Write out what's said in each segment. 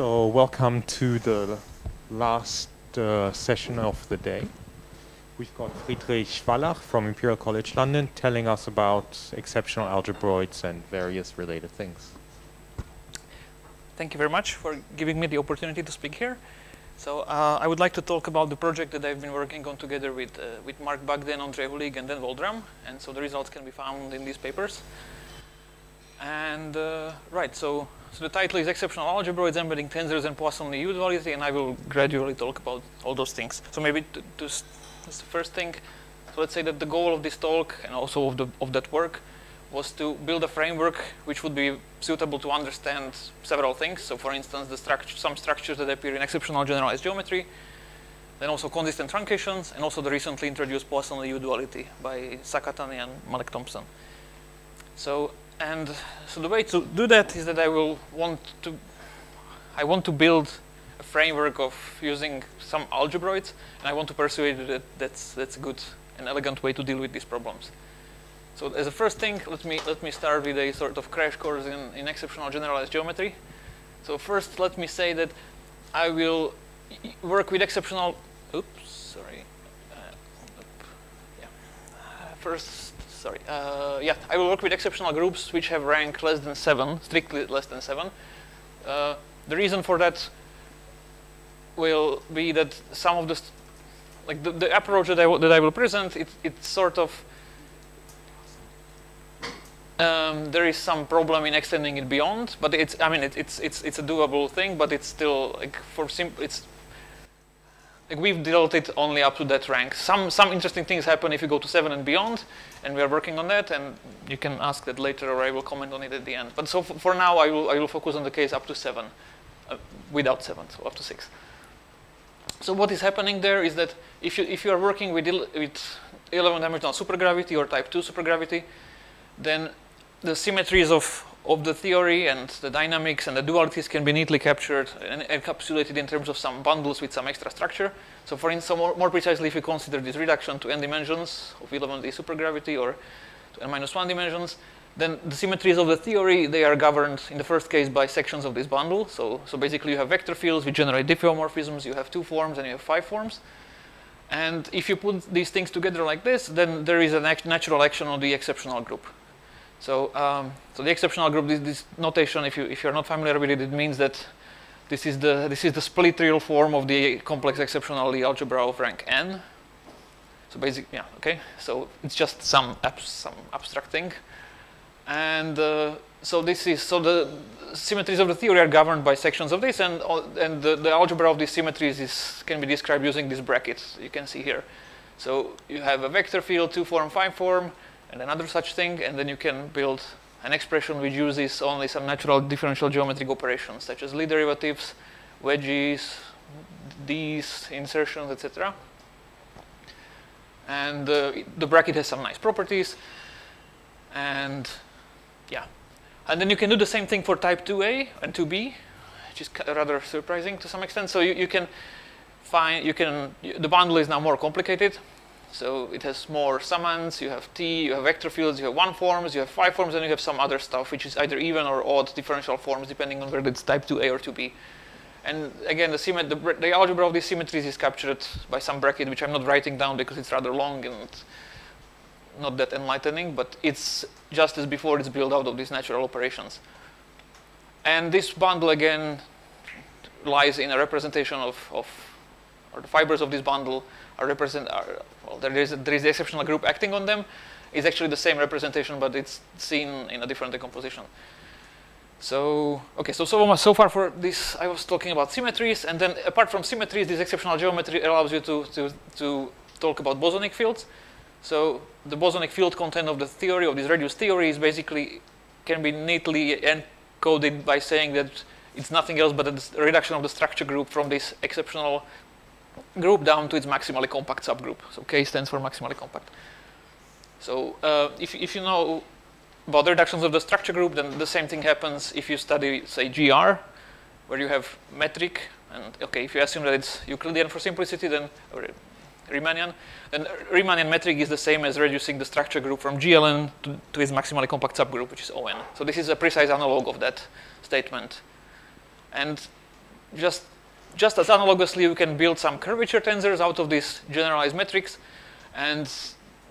So welcome to the last uh, session of the day. We've got Fridrich Valach from Imperial College London telling us about exceptional algebroids and various related things. Thank you very much for giving me the opportunity to speak here. So uh, I would like to talk about the project that I've been working on together with, uh, with Mark Bugden, Andrei Hulik, and Dan Waldram. And so the results can be found in these papers. And uh, right, so, so the title is Exceptional Algebroids Embedding Tensors and Poisson-Lie U-Duality, and I will gradually talk about all those things. So maybe to, to that's the first thing. So let's say that the goal of this talk and also of, the, of that work was to build a framework which would be suitable to understand several things. So for instance, the structure, some structures that appear in exceptional generalized geometry, then also consistent truncations, and also the recently introduced Poisson-Lie U-duality by Sakatani and Malek Thompson. So and so the way to do that is that I will want to, I want to build a framework of using some algebroids, and I want to persuade that that's, that's a good and elegant way to deal with these problems. So as a first thing, let me, let me start with a sort of crash course in, in exceptional generalized geometry. So first, let me say that I will work with exceptional, oops, sorry. Uh, yeah. Uh, first, sorry. Uh, yeah, I will work with exceptional groups which have rank less than seven, strictly less than seven. Uh, the reason for that will be that some of the, like the, the approach that I, that I will present, it, it's sort of, um, there is some problem in extending it beyond, but it's, I mean, it, it's, it's, it's a doable thing, but it's still, like, for simple, it's, like we've dealt it only up to that rank. Some, some interesting things happen if you go to seven and beyond, and we are working on that, and you can ask that later, or I will comment on it at the end. But so for now, I will, I will focus on the case up to seven, uh, without seven, so up to six. So what is happening there is that if you, if you are working with, with 11 dimensional supergravity or type 2 supergravity, then the symmetries of, of the theory and the dynamics and the dualities can be neatly captured and encapsulated in terms of some bundles with some extra structure. So for instance, more, more precisely, if we consider this reduction to n dimensions of 11D supergravity or to n minus 1 dimensions, then the symmetries of the theory, they are governed in the first case by sections of this bundle. So, so basically you have vector fields which generate diffeomorphisms, you have two forms and you have five forms. And if you put these things together like this, then there is a natural action on the exceptional group. So, um, so the exceptional group, this, this, notation, if you if you're not familiar with it, it means that this is the this is the split real form of the complex exceptional algebra of rank n. So basically, yeah, okay. So it's just some some abstract thing, and uh, so this is so the symmetries of the theory are governed by sections of this, and and the, the algebra of these symmetries is can be described using these brackets you can see here. So you have a vector field, two form, five form and another such thing, and then you can build an expression which uses only some natural differential geometric operations, such as Lie derivatives, wedges, these insertions, etc. And uh, the bracket has some nice properties, and yeah. And then you can do the same thing for type 2a and 2b, which is rather surprising to some extent. So you, you can find, you can, the bundle is now more complicated. So it has more summands, you have T, you have vector fields, you have one forms, you have five forms, and you have some other stuff, which is either even or odd differential forms, depending on whether it's type 2A or 2B. And again, the, the, the, algebra of these symmetries is captured by some bracket, which I'm not writing down because it's rather long and not that enlightening, but it's just as before it's built out of these natural operations. And this bundle, again, lies in a representation of, of or the fibers of this bundle are represent, are, well, there is, a, there is the exceptional group acting on them. It's actually the same representation, but it's seen in a different decomposition. So, okay, so, so, so far for this, I was talking about symmetries, and then apart from symmetries, this exceptional geometry allows you to, to, to talk about bosonic fields. So the bosonic field content of the theory, of this reduced theory, is basically, can be neatly encoded by saying that it's nothing else but a reduction of the structure group from this exceptional group down to its maximally compact subgroup. So K stands for maximally compact. So uh, if, if you know about the reductions of the structure group, then the same thing happens if you study, say, GR, where you have metric. And okay, if you assume that it's Euclidean for simplicity, then or Riemannian, then Riemannian metric is the same as reducing the structure group from GLN to, to its maximally compact subgroup, which is ON. So this is a precise analog of that statement. And just, just as analogously, you can build some curvature tensors out of these generalized metrics, and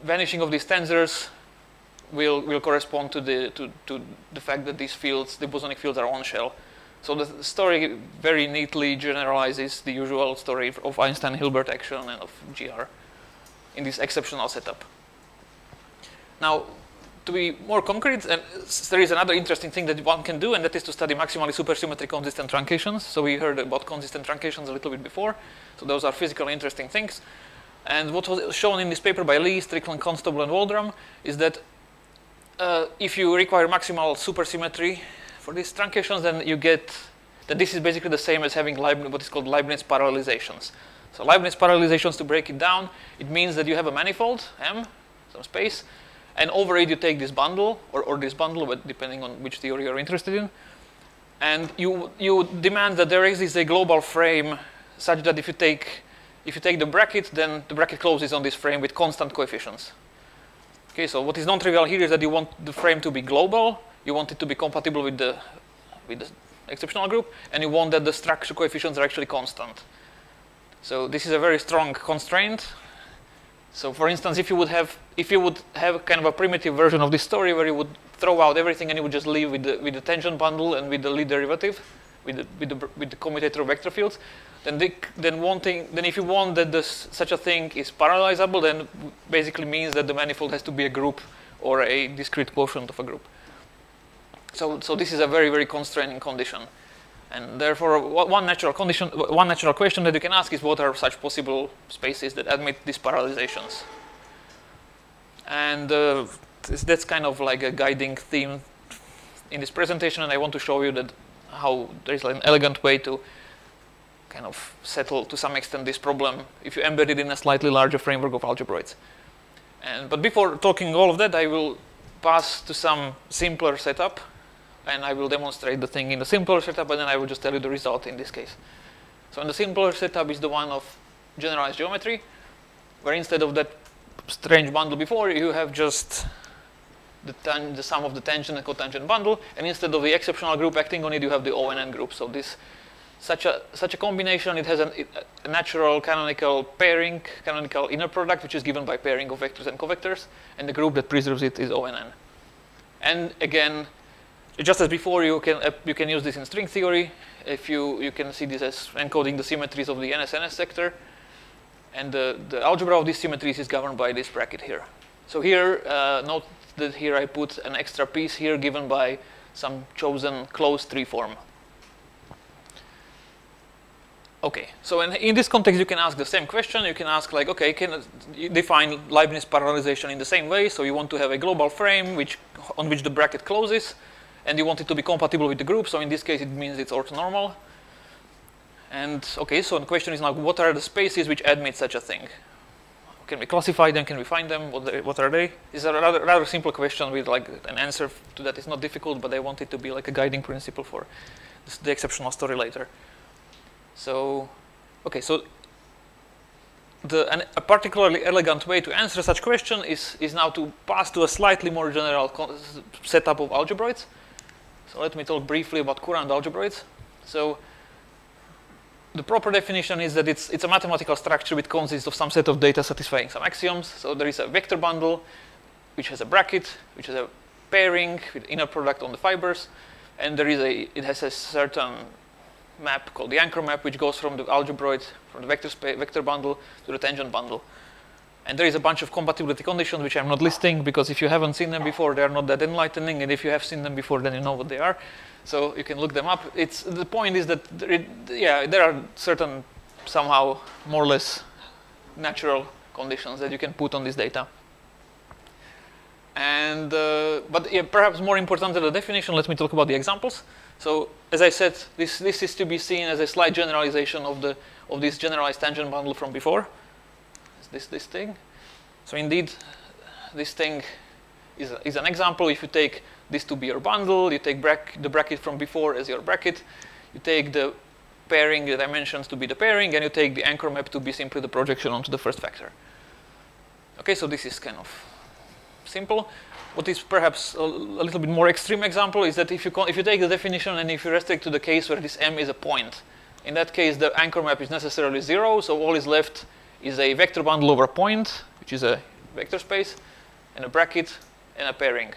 vanishing of these tensors will, will correspond to the, to, to the fact that these fields, the bosonic fields are on shell. So the story very neatly generalizes the usual story of Einstein-Hilbert action and of GR in this exceptional setup. Now, to be more concrete, and there is another interesting thing that one can do, and that is to study maximally supersymmetric consistent truncations. So we heard about consistent truncations a little bit before. So those are physically interesting things. And what was shown in this paper by Lee, Strickland-Constable, and Waldram is that uh, if you require maximal supersymmetry for these truncations, then you get that this is basically the same as having Leibniz, what is called Leibniz parallelizations. So Leibniz parallelizations, to break it down, it means that you have a manifold, M, some space, and over it you take this bundle, or, or this bundle, but depending on which theory you're interested in, and you, you demand that there exists a global frame such that if you take if you take the bracket, then the bracket closes on this frame with constant coefficients. Okay, so what is non-trivial here is that you want the frame to be global, you want it to be compatible with the, with the exceptional group, and you want that the structure coefficients are actually constant. So this is a very strong constraint. So for instance, if you would have if you would have kind of a primitive version of this story where you would throw out everything and you would just leave with the with the tangent bundle and with the Lie derivative, with the with the with the commutator vector fields, then the, then wanting then if you want that this, such a thing is parallelizable, then basically means that the manifold has to be a group or a discrete quotient of a group. So so this is a very very constraining condition, and therefore one natural condition one natural question that you can ask is what are such possible spaces that admit these parallelizations. And uh, that's kind of like a guiding theme in this presentation, and I want to show you that how there is like an elegant way to kind of settle to some extent this problem if you embed it in a slightly larger framework of algebroids. And, but before talking all of that, I will pass to some simpler setup, and I will demonstrate the thing in the simpler setup, and then I will just tell you the result in this case. So in the simpler setup is the one of generalized geometry, where instead of that strange bundle before, you have just the, the sum of the tangent and cotangent bundle, and instead of the exceptional group acting on it, you have the ONN group. So this such a such a combination it has an, a natural canonical pairing canonical inner product which is given by pairing of vectors and covectors and the group that preserves it is ONN and again just as before you can uh, you can use this in string theory. If you you can see this as encoding the symmetries of the NSNS sector. And the, the algebra of these symmetries is governed by this bracket here. So here uh, note that here I put an extra piece here given by some chosen closed three form. Okay, so in, in, this context, you can ask the same question. You can ask like, okay, can you define Leibniz parallelization in the same way? So you want to have a global frame which on which the bracket closes, and you want it to be compatible with the group. So in this case, it means it's orthonormal. And okay, so the question is now, what are the spaces which admit such a thing? Can we classify them? Can we find them? What, they, what are they? Is a rather, rather simple question with like an answer to that is not difficult, but I want it to be like a guiding principle for the exceptional story later. So, okay, so the, an, a particularly elegant way to answer such question is, is now to pass to a slightly more general setup of algebroids. So let me talk briefly about Courant algebroids. So the proper definition is that it's, it's a mathematical structure which consists of some set of data satisfying some axioms. So there is a vector bundle which has a bracket, which has a pairing with inner product on the fibers, and there is a, it has a certain map called the anchor map, which goes from the algebroid, from the vector, vector bundle to the tangent bundle. And there is a bunch of compatibility conditions, which I'm not listing, because if you haven't seen them before, they're not that enlightening, and if you have seen them before, then you know what they are. So you can look them up. It's, the point is that, yeah, there are certain, somehow, more or less natural conditions that you can put on this data. And, uh, but yeah, perhaps more important than the definition, let me talk about the examples. So as I said, this, this is to be seen as a slight generalization of, the, of this generalized tangent bundle from before. This, this thing. So indeed, this thing is, is an example. If you take this to be your bundle, you take the bracket from before as your bracket, you take the pairing, the dimensions to be the pairing, and you take the anchor map to be simply the projection onto the first factor. Okay, so this is kind of simple. What is perhaps a, a little bit more extreme example is that if you, if you take the definition and if you restrict to the case where this M is a point In that case, the anchor map is necessarily zero, so all is left is a vector bundle over a point, which is a vector space, and a bracket, and a pairing.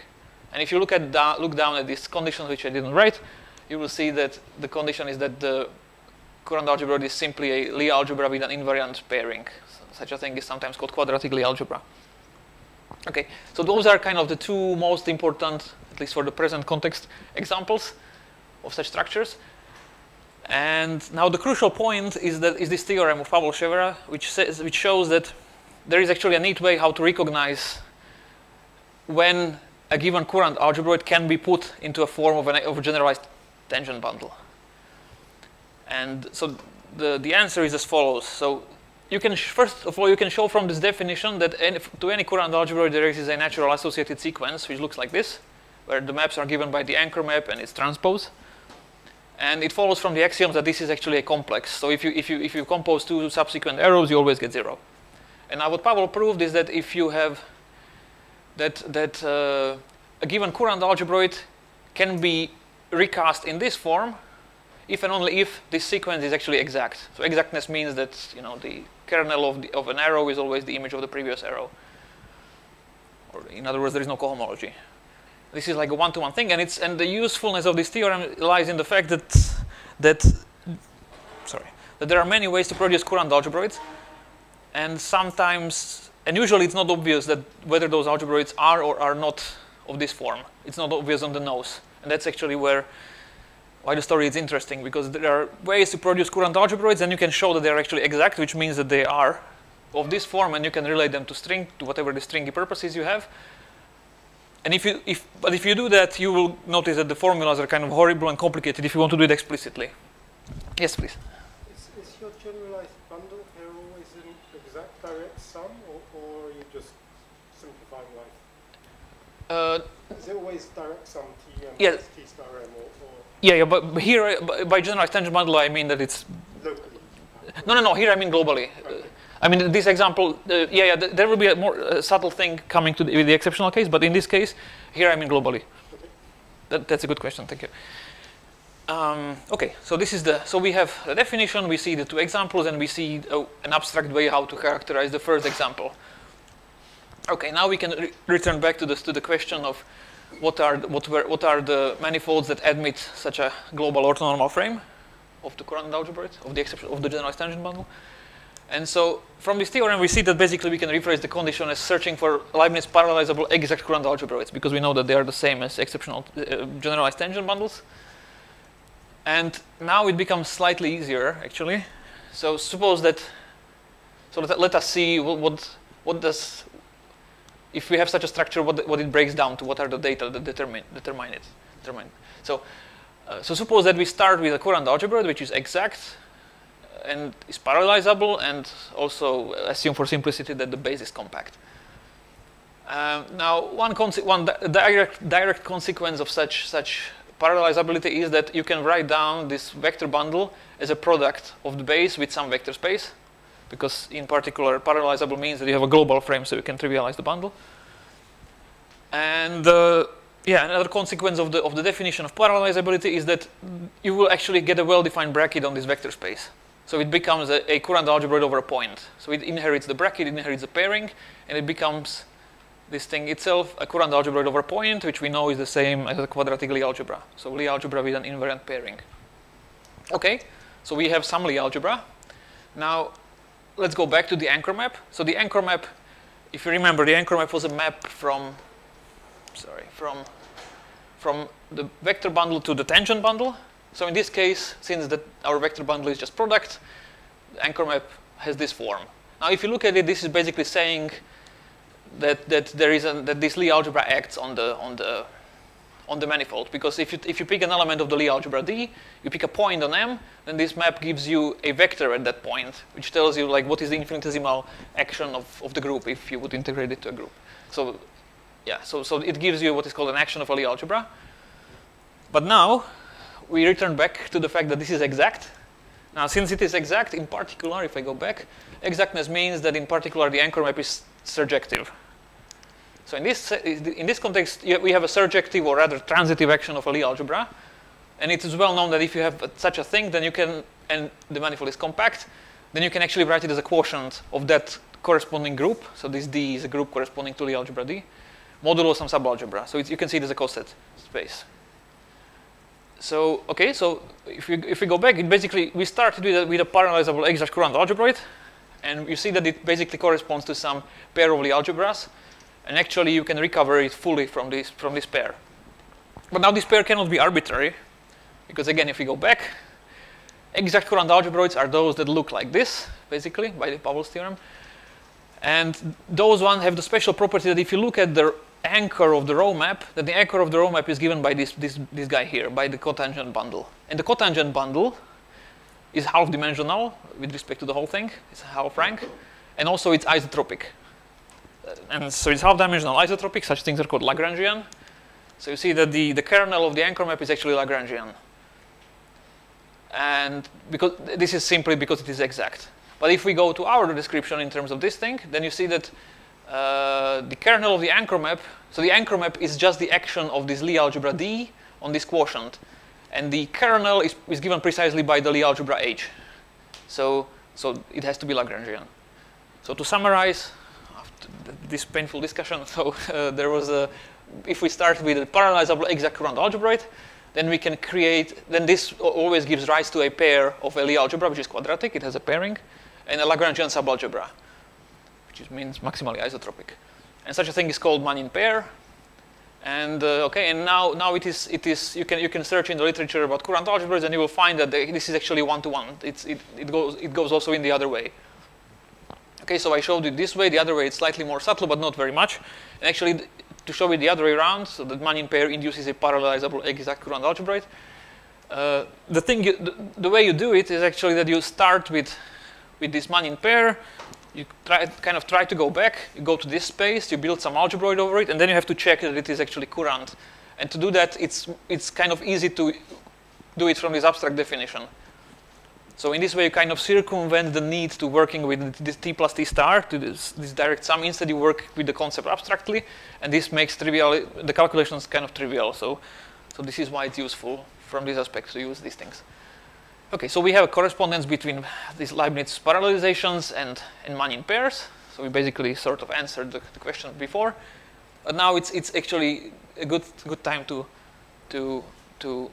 And if you look, at da look down at these conditions, which I didn't write, you will see that the condition is that the Courant algebra is simply a Lie algebra with an invariant pairing. Such a thing is sometimes called quadratic Lie algebra. Okay, so those are kind of the two most important, at least for the present context, examples of such structures. And now the crucial point is that is this theorem of Pavol Ševera, which says which shows that there is actually a neat way how to recognize when a given Courant algebroid can be put into a form of, an, of a generalized tangent bundle. And so the, the answer is as follows. So you can, first of all, you can show from this definition that any, to any Courant algebra there is a natural associated sequence, which looks like this, where the maps are given by the anchor map and its transpose. And it follows from the axiom that this is actually a complex. So if you, if you, if you compose two subsequent arrows, you always get zero. And now what Pavel proved is that if you have that, that uh, a given Courant algebroid can be recast in this form if and only if this sequence is actually exact. So exactness means that you know the kernel of, the, of an arrow is always the image of the previous arrow. Or in other words, there is no cohomology. This is like a one-to-one -one thing, and it's and the usefulness of this theorem lies in the fact that that sorry that there are many ways to produce Courant algebroids, and sometimes and usually it's not obvious that whether those algebroids are or are not of this form. It's not obvious on the nose, and that's actually where why the story is interesting because there are ways to produce Courant algebroids and you can show that they're actually exact, which means that they are of this form and you can relate them to string, to whatever the stringy purposes you have. And if you, if, but if you do that, you will notice that the formulas are kind of horrible and complicated if you want to do it explicitly. Yes, please. Is, is your generalized bundle here always an exact direct sum, or, or are you just simplifying life? Uh, is it always direct sum T m yeah. T star m, or, or yeah, yeah, but here, by generalized tangent bundle, I mean that it's... locally? No, no, no, here I mean globally. Okay. I mean, this example, uh, yeah, yeah, th there will be a more uh, subtle thing coming to the, with the exceptional case, but in this case, here I mean globally. That, that's a good question, thank you. Um, okay, so this is the, so we have the definition, we see the two examples, and we see uh, an abstract way how to characterize the first example. Okay, now we can re return back to, this, to the question of what are, what, were, what are the manifolds that admit such a global orthonormal frame of the Courant algebra, of the exception of the generalized tangent bundle. And so from this theorem, we see that basically we can rephrase the condition as searching for Leibniz parallelizable exact Courant algebroids because we know that they are the same as exceptional uh, generalized tangent bundles. And now it becomes slightly easier, actually. So suppose that, so let, let us see what, what, what does if we have such a structure, what, what it breaks down to, what are the data that determine, determine it. Determine. So, uh, so suppose that we start with a Courant algebra, which is exact and is parallelizable, and also assume for simplicity that the base is compact. Um, now, one, one di direct, direct consequence of such, such parallelizability is that you can write down this vector bundle as a product of the base with some vector space because in particular parallelizable means that you have a global frame so you can trivialize the bundle. And uh, yeah, another consequence of the, of the definition of parallelizability is that you will actually get a well-defined bracket on this vector space. So it becomes a, a Courant algebroid over a point. So it inherits the bracket, it inherits the pairing, and it becomes this thing itself, a Courant algebroid over a point, which we know is the same as a quadratic Lie algebra. So Lie algebra with an invariant pairing. Okay, so we have some Lie algebra. Now, let's go back to the anchor map. So the anchor map, if you remember, the anchor map was a map from, sorry, from, from the vector bundle to the tangent bundle. So in this case, since the, our vector bundle is just product, the anchor map has this form. Now, if you look at it, this is basically saying that that there is a, that this Lie algebra acts on the on the on the manifold because if you, if you pick an element of the Lie algebra D, you pick a point on M, then this map gives you a vector at that point, which tells you like what is the infinitesimal action of, of the group if you would integrate it to a group. So yeah, so, so it gives you what is called an action of a Lie algebra. But now we return back to the fact that this is exact. Now since it is exact, in particular, if I go back, exactness means that in particular the anchor map is surjective. So in this, in this context, we have a surjective or rather transitive action of a Lie algebra. And it is well known that if you have such a thing, then you can and the manifold is compact, then you can actually write it as a quotient of that corresponding group. So this D is a group corresponding to Lie algebra D, modulo some subalgebra. So you can see it as a coset space. So okay, so if we if we go back, it basically we started with a, with a parallelizable exact Courant algebroid, and you see that it basically corresponds to some pair of Lie algebras, and actually you can recover it fully from this from this pair. But now this pair cannot be arbitrary, because again, if we go back, exact Courant algebroids are those that look like this, basically, by the Pavol's theorem. And those ones have the special property that if you look at the anchor of the row map, that the anchor of the row map is given by this, this, this guy here, by the cotangent bundle. And the cotangent bundle is half dimensional with respect to the whole thing, it's half rank, and also it's isotropic. Uh, and so it's half dimensional isotropic, such things are called Lagrangian. So you see that the, the kernel of the anchor map is actually Lagrangian. And because this is simply because it is exact. But if we go to our description in terms of this thing, then you see that uh, the kernel of the anchor map, so the anchor map is just the action of this Lie algebra D on this quotient. And the kernel is, is given precisely by the Lie algebra H. So, so it has to be Lagrangian. So to summarize, this painful discussion, so uh, there was a, if we start with a parallelizable exact Courant algebroid, then we can create, then this always gives rise to a pair of a Lie algebra, which is quadratic, it has a pairing, and a Lagrangian subalgebra, which means maximally isotropic. And such a thing is called Manin pair. And uh, okay, and now now it is it is you can you can search in the literature about Courant algebras, and you will find that they, this is actually one to one. It's it, it goes it goes also in the other way. Okay, so I showed it this way. The other way it's slightly more subtle, but not very much. And actually, to show it the other way around, so that Manin pair induces a parallelizable exact Courant algebroid. Uh, the thing, you, the, the, way you do it is actually that you start with with this Manin pair. You try, kind of try to go back. You go to this space. You build some algebroid over it, and then you have to check that it is actually Courant. And to do that, it's it's kind of easy to do it from this abstract definition. So in this way, you kind of circumvent the need to working with this t plus t star to this, this direct sum. Instead, you work with the concept abstractly, and this makes trivial the calculations kind of trivial. So, so this is why it's useful from this aspect to use these things. Okay, so we have a correspondence between these Leibniz parallelizations and, and Manin pairs. So we basically sort of answered the, the question before. But now it's, it's actually a good, good time to, to, to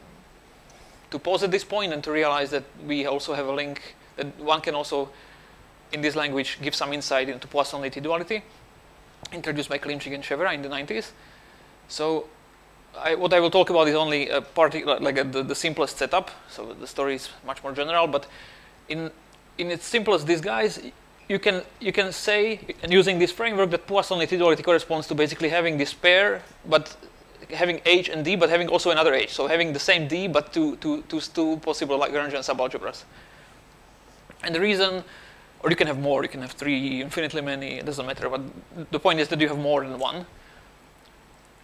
to pause at this point and to realize that we also have a link that one can also, in this language, give some insight into Poisson-Lie T-duality, introduced by Klimčík and Ševera in the 90s. So I, what I will talk about is only a like a, the, the, simplest setup. So the story is much more general, but in in its simplest disguise, you can you can say, and using this framework, that Poisson-Lie T-duality corresponds to basically having this pair, but having H and D, but having also another H. So having the same D, but two, two, two, two possible Lagrangian subalgebras. And the reason, or you can have more, you can have three, infinitely many, it doesn't matter, but the point is that you have more than one.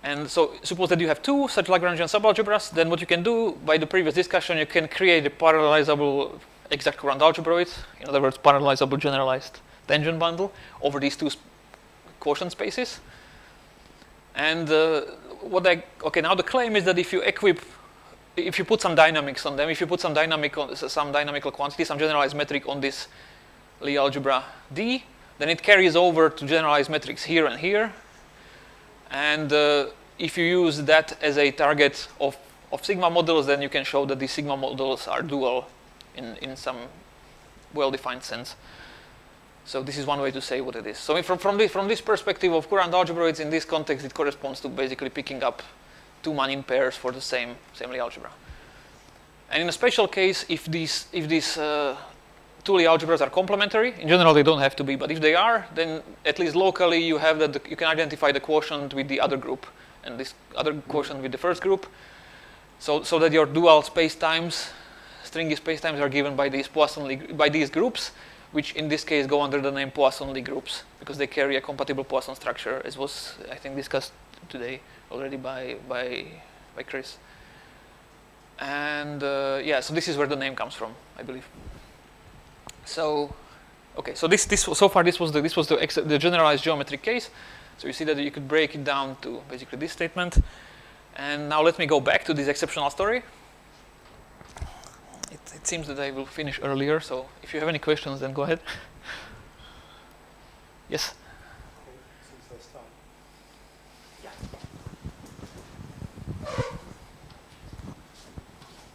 And so suppose that you have two such Lagrangian subalgebras, then what you can do, by the previous discussion, you can create a parallelizable exact Courant algebroid, in other words, parallelizable generalized tangent bundle over these two quotient spaces. And uh, what I, okay, now the claim is that if you equip, if you put some dynamics on them, if you put some dynamic on, some dynamical quantity, some generalized metric on this Lie algebra D, then it carries over to generalized metrics here and here. And uh, if you use that as a target of, of sigma models, then you can show that these sigma models are dual in, in some well-defined sense. So this is one way to say what it is. So from, from, this, from this perspective of Courant algebroids, in this context, it corresponds to basically picking up two Manin pairs for the same, same algebra. And in a special case, if this, if these uh, two Lie algebras are complementary, in general they don't have to be, but if they are, then at least locally you have that you can identify the quotient with the other group and this other quotient with the first group. So, so that your dual spacetimes, stringy spacetimes are given by these Poisson by these groups which in this case go under the name Poisson-Lie groups because they carry a compatible Poisson structure, as was I think discussed today already by by by Chris. And uh, yeah, so this is where the name comes from, I believe. So, okay, so this this so far this was the this was the the generalized geometric case. So you see that you could break it down to basically this statement. And now let me go back to this exceptional story. It, it seems that I will finish earlier, so if you have any questions, then go ahead. yes?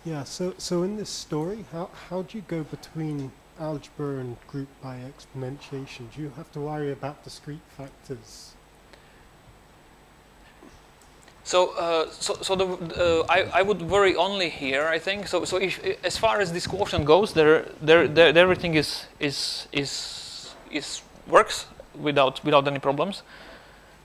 Yeah, so, so in this story, how, how do you go between algebra and group by exponentiation? Do you have to worry about discrete factors? So, uh, so, so the, uh, I, I would worry only here. I think so. So, if, as far as this quotient goes, there, there, there, everything is is is is works without without any problems.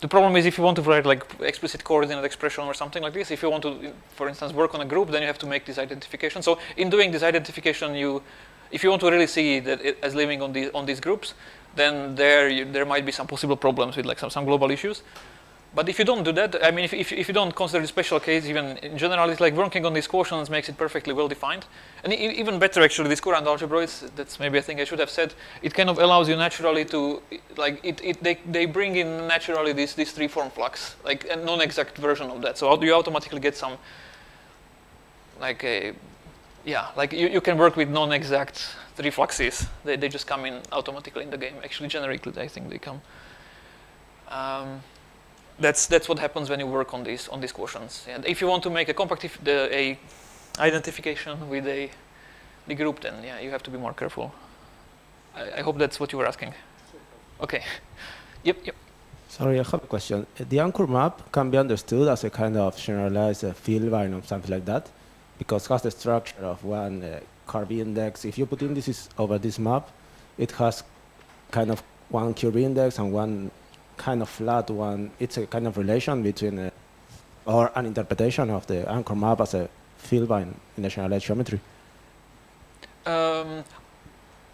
The problem is if you want to write like explicit coordinate expression or something like this. If you want to, for instance, work on a group, then you have to make this identification. So, in doing this identification, you, if you want to really see that it as living on these on these groups, then there you, there might be some possible problems with like some some global issues. But if you don't do that, I mean, if, if, if you don't consider the special case, even in general, it's like working on these quotients makes it perfectly well defined. And even better, actually, this Courant algebroids, that's maybe a thing I should have said, it kind of allows you naturally to, like, it, it, they, they bring in naturally this, this three form flux, like a non-exact version of that. So you automatically get some, like a, yeah, like you, you can work with non-exact three fluxes. They, they just come in automatically in the game. Actually, generically, I think they come. Um, that's that's what happens when you work on these on these quotients. And if you want to make a compact the, a identification with a the group, then yeah, you have to be more careful. I, I hope that's what you were asking. Okay. Yep. Yep. Sorry, I have a question. The anchor map can be understood as a kind of generalized uh, Vielbein or something like that, because has the structure of one uh, curve index. If you put indices over this map, it has kind of one curve index and one kind of flat one. It's a kind of relation between, a, or an interpretation of the anchor map as a Vielbein in the generalized geometry. Um,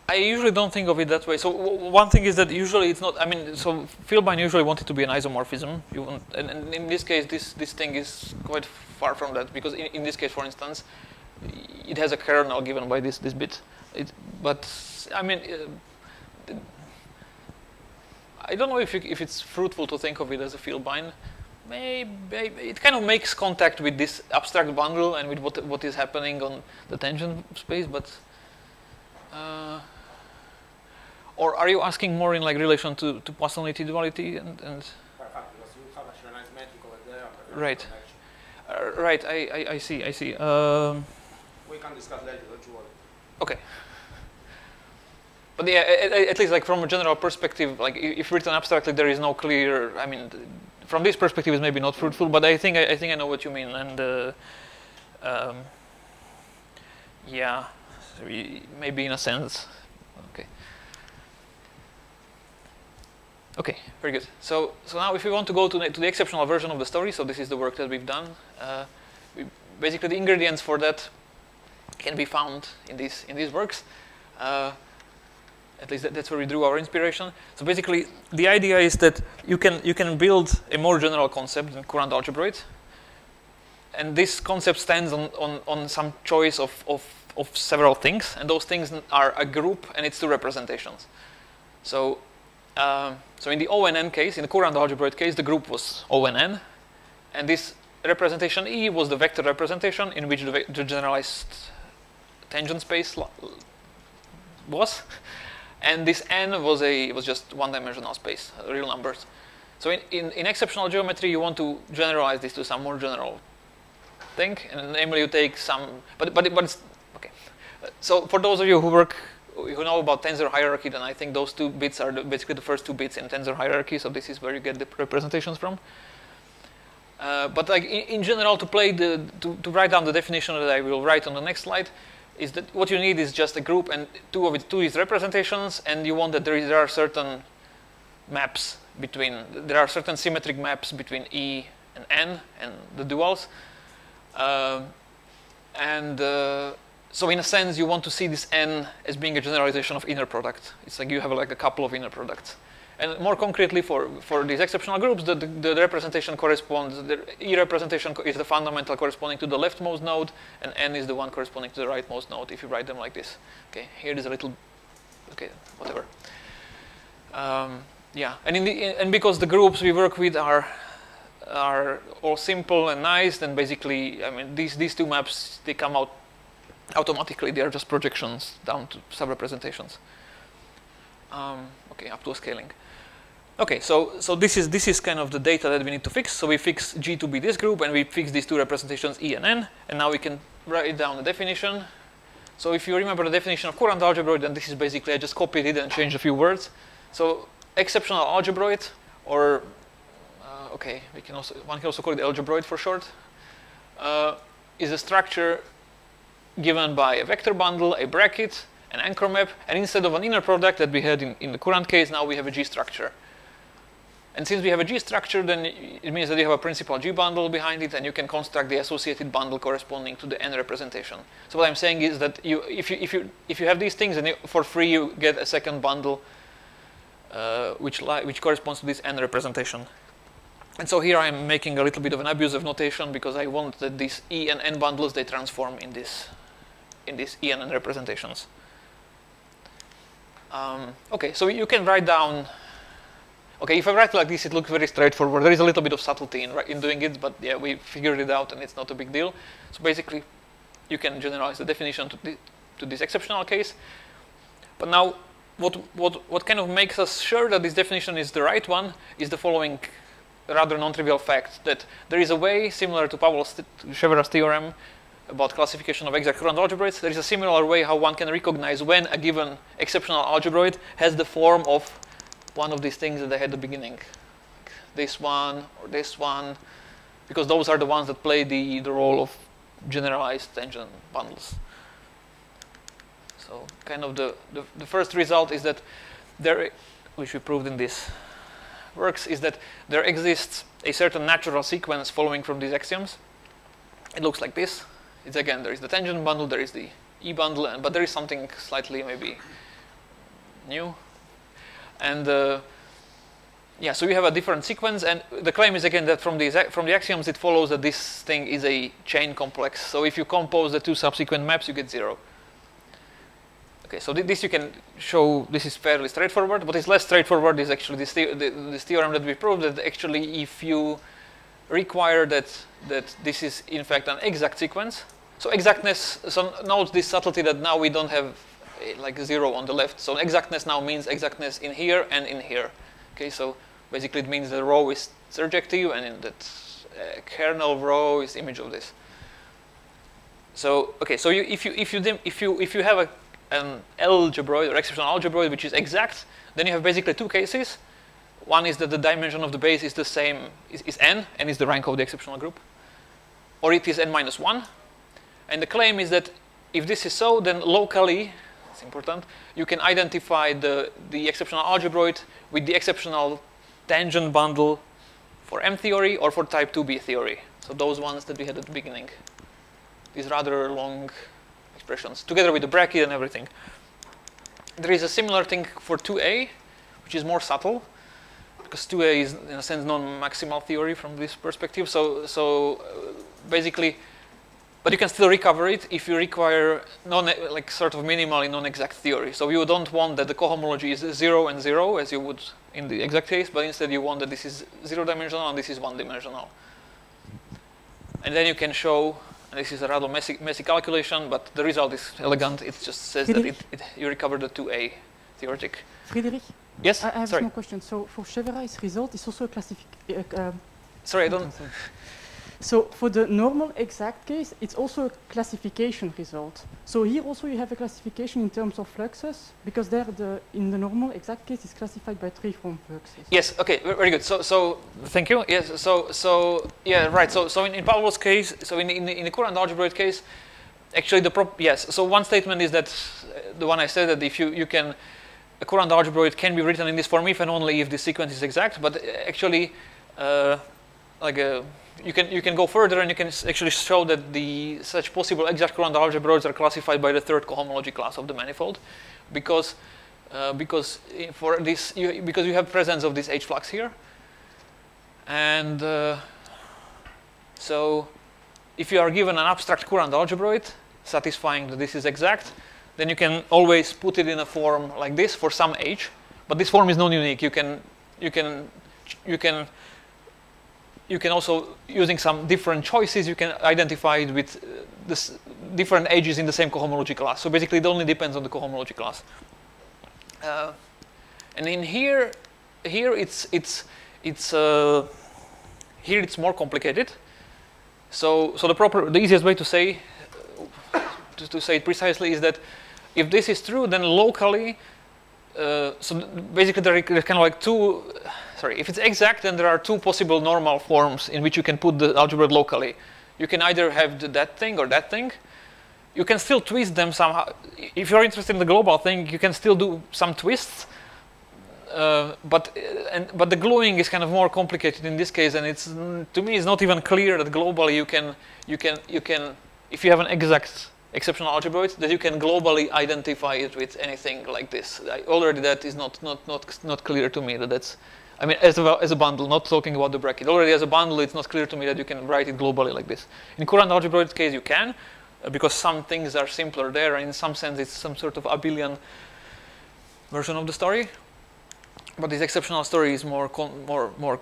I usually don't think of it that way. So one thing is that usually it's not. I mean, so Vielbein usually wanted to be an isomorphism. You want, and, and, in this case, this this thing is quite far from that because in, in this case, for instance, it has a kernel given by this this bit. It, but I mean. Uh, I don't know if, you, if it's fruitful to think of it as a Vielbein. Maybe it kind of makes contact with this abstract bundle and with what what is happening on the tangent space, but uh, or are you asking more in like relation to to Poisson-Lie T-duality and and right, uh, right? I, I, I see I see. Um, we can discuss later. Don't you worry. Okay but yeah, at, at, least like from a general perspective, like if written abstractly, there is no clear. I mean, from this perspective, it's maybe not fruitful. But I think I, I think I know what you mean, and uh, um, yeah, maybe in a sense. Okay. Okay, very good. So so now if we want to go to the, to the exceptional version of the story, so this is the work that we've done. Uh, we, basically, the ingredients for that can be found in these in these works. Uh, at least that's where we drew our inspiration. So basically, the idea is that you can you can build a more general concept than Courant algebroid, and this concept stands on on, on some choice of, of of several things, and those things are a group and its two representations. So um, so in the ONN case, in the Courant algebraic case, the group was ONN, and this representation E was the vector representation in which the, the generalized tangent space was. And this n was a was just one-dimensional space, real numbers. So in, in, in, exceptional geometry, you want to generalize this to some more general thing, and namely you take some, but but but it's okay. So for those of you who work who know about tensor hierarchy, then I think those two bits are the, basically the first two bits in tensor hierarchy. So this is where you get the representations from. Uh, but like in, in, general, to play the to, to write down the definition that I will write on the next slide, is that what you need is just a group and two of it, two is representations, and you want that there, is, there are certain maps between, there are certain symmetric maps between E and N and the duals. Uh, and uh, so in a sense, you want to see this N as being a generalization of inner product. It's like you have like a couple of inner products. And more concretely, for, for these exceptional groups, the, the, the representation corresponds, the E representation is the fundamental corresponding to the leftmost node, and N is the one corresponding to the rightmost node, if you write them like this. Okay, here is a little, okay, whatever. Um, yeah, and, in the, and because the groups we work with are are all simple and nice, then basically, I mean, these, these two maps, they come out automatically they are just projections down to sub-representations. Um, okay, up to a scaling. Okay, so so this is this is kind of the data that we need to fix. So we fix G to be this group, and we fix these two representations E and N, and now we can write down the definition. So if you remember the definition of courant algebroid, then this is basically I just copied it and changed a few words. So exceptional algebroid, or uh, okay, we can also one can also call it algebroid for short, uh, is a structure given by a vector bundle, a bracket, an anchor map, and instead of an inner product that we had in, in the Courant case, now we have a G structure. And since we have a G structure, then it means that you have a principal G bundle behind it, and you can construct the associated bundle corresponding to the N representation. So what I'm saying is that you, if you if you if you have these things, and for free you get a second bundle, uh, which which corresponds to this N representation. And so here I'm making a little bit of an abusive notation because I want that these E and N bundles they transform in this in these E and N representations. Um, okay, so you can write down Okay, if I write like this, it looks very straightforward. There is a little bit of subtlety in, in doing it, but yeah, we figured it out and it's not a big deal. So basically, you can generalize the definition to, the, to this exceptional case. But now, what, what, what kind of makes us sure that this definition is the right one is the following rather non-trivial fact, that there is a way similar to Pavol Ševera's theorem about classification of exact Courant algebroids. There is a similar way how one can recognize when a given exceptional algebroid has the form of one of these things that I had at the beginning. Like this one or this one, because those are the ones that play the, the role of generalized tangent bundles. So kind of the, the, the first result is that there, which we proved in this works, is that there exists a certain natural sequence following from these axioms. It looks like this. It's again, there is the tangent bundle, there is the E bundle, and, but there is something slightly maybe new and uh, yeah, so we have a different sequence, and the claim is again that from the from the axioms it follows that this thing is a chain complex. So if you compose the two subsequent maps, you get zero. Okay, so th this you can show. This is fairly straightforward. What is less straightforward is actually this, the this theorem that we proved that actually if you require that that this is in fact an exact sequence. So exactness. So note this subtlety that now we don't have like zero on the left. So exactness now means exactness in here and in here. Okay, so basically it means the row is surjective and in that uh, kernel row is image of this. So okay, so you, if you if you if you if you have a an algebroid or exceptional algebroid which is exact, then you have basically two cases. One is that the dimension of the base is the same is, is n and is the rank of the exceptional group, or it is n minus one. And the claim is that if this is so, then locally it's important, you can identify the, the exceptional algebroid with the exceptional tangent bundle for M theory or for type 2B theory. So those ones that we had at the beginning. These rather long expressions, together with the bracket and everything. There is a similar thing for 2A, which is more subtle, because 2A is, in a sense, non-maximal theory from this perspective. So, so uh, basically, but you can still recover it if you require non like sort of minimally non-exact theory. So you don't want that the cohomology is zero and zero as you would in the exact case, but instead you want that this is zero dimensional and this is one dimensional. And then you can show, and this is a rather messy, messy calculation, but the result is elegant. It just says Fridrich? that it, it, you recover the 2A theoretic. Fridrich? Yes? I, I have Sorry. a small question. So for Ševera's result, it's also a classification. Uh, um, Sorry, I don't. So for the normal exact case, it's also a classification result. So here also you have a classification in terms of fluxes, because there the in the normal exact case is classified by three form fluxes. Yes. Okay. Very good. So so thank you. Yes. So so yeah. Right. So so in, in Pavol's case, so in in, in the courant algebraic case, actually the prop yes. So one statement is that uh, the one I said that if you you can a courant algebroid can be written in this form if and only if the sequence is exact, but uh, actually. Uh, like a you can you can go further and you can actually show that the such possible exact courant algebroids are classified by the third cohomology class of the manifold, because uh, because for this you, because you have presence of this H flux here, and uh, so if you are given an abstract courant algebroid satisfying that this is exact, then you can always put it in a form like this for some H, but this form is non-unique. You can you can you can you can also, using some different choices, you can identify it with uh, this, different edges in the same cohomology class. So basically, it only depends on the cohomology class. Uh, and in here, here it's it's it's uh, here it's more complicated. So so the proper the easiest way to say to, to say it precisely is that if this is true, then locally, uh, so basically there are kind of like two. Sorry, if it's exact, then there are two possible normal forms in which you can put the algebra locally. You can either have the, that thing or that thing. You can still twist them somehow. If you're interested in the global thing, you can still do some twists. Uh, but uh, and but the gluing is kind of more complicated in this case, and it's to me it's not even clear that globally you can you can you can if you have an exact exceptional algebroid that you can globally identify it with anything like this. I, already that is not not not not clear to me that that's I mean, as a, as a bundle, not talking about the bracket. Already as a bundle, it's not clear to me that you can write it globally like this. In Courant algebroid case, you can, uh, because some things are simpler there, and in some sense, it's some sort of abelian version of the story. But this exceptional story is more, more, more,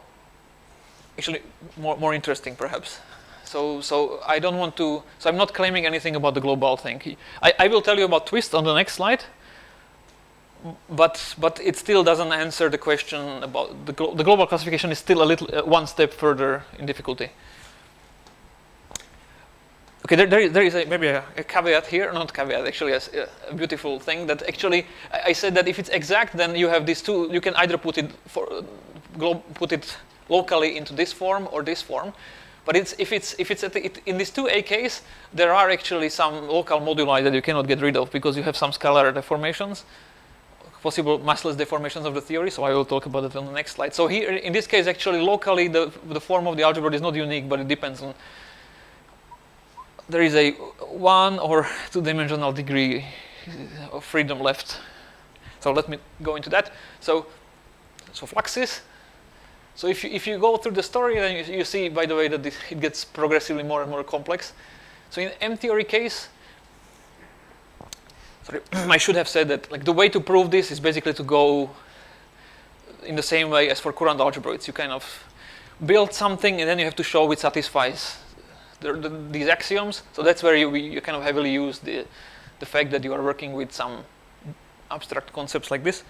actually more, more interesting, perhaps. So, so I don't want to. So I'm not claiming anything about the global thing. I, I will tell you about twist on the next slide but but it still doesn't answer the question about the, the global classification is still a little uh, one step further in difficulty. Okay, there, there, there is a, maybe a, a, caveat here, not caveat, actually a, a beautiful thing that actually I, I, said that if it's exact, then you have these two. You can either put it for uh, put it locally into this form or this form. But it's, if it's, if it's the, it, in these two AKs, there are actually some local moduli that you cannot get rid of because you have some scalar deformations possible massless deformations of the theory, so I will talk about it on the next slide. So here, in this case, actually, locally, the, the form of the algebra is not unique, but it depends on, there is a one or two-dimensional degree of freedom left. So let me go into that. So, so fluxes. So if you, if you go through the story, then you, you see, by the way, that this, it gets progressively more and more complex. So in M theory case, sorry, I should have said that like the way to prove this is basically to go in the same way as for Courant algebroids. You kind of build something and then you have to show it satisfies the, the, these axioms. So that's where you, you kind of heavily use the, the fact that you are working with some abstract concepts like this.